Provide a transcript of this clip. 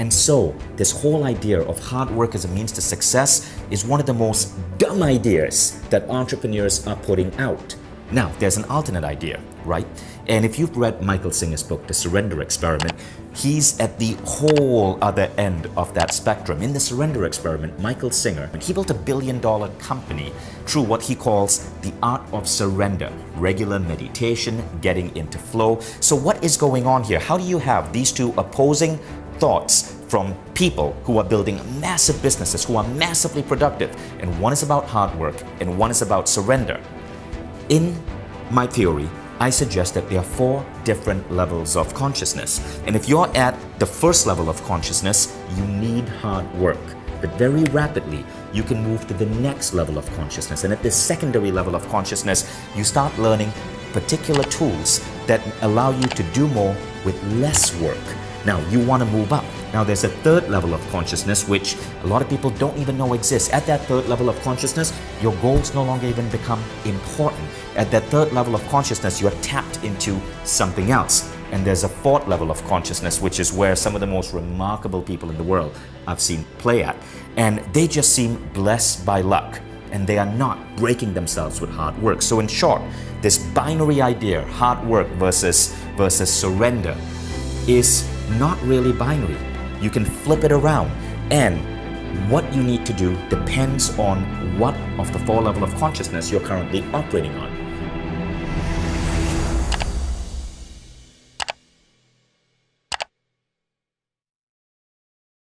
And so, this whole idea of hard work as a means to success is one of the most dumb ideas that entrepreneurs are putting out. Now, there's an alternate idea, right? And if you've read Michael Singer's book, The Surrender Experiment, he's at the whole other end of that spectrum. In The Surrender Experiment, Michael Singer, he built a billion dollar company through what he calls the art of surrender, regular meditation, getting into flow. So what is going on here? How do you have these two opposing thoughts from people who are building massive businesses, who are massively productive, and one is about hard work and one is about surrender. In my theory, I suggest that there are four different levels of consciousness. And if you're at the first level of consciousness, you need hard work. But very rapidly, you can move to the next level of consciousness. And at this secondary level of consciousness, you start learning particular tools that allow you to do more with less work. Now, you want to move up. Now, there's a third level of consciousness which a lot of people don't even know exists. At that third level of consciousness, your goals no longer even become important. At that third level of consciousness, you're tapped into something else. And there's a fourth level of consciousness, which is where some of the most remarkable people in the world I've seen play at. And they just seem blessed by luck and they are not breaking themselves with hard work. So in short, this binary idea, hard work versus versus surrender, is not really binary. You can flip it around and what you need to do depends on what of the four level of consciousness you're currently operating on.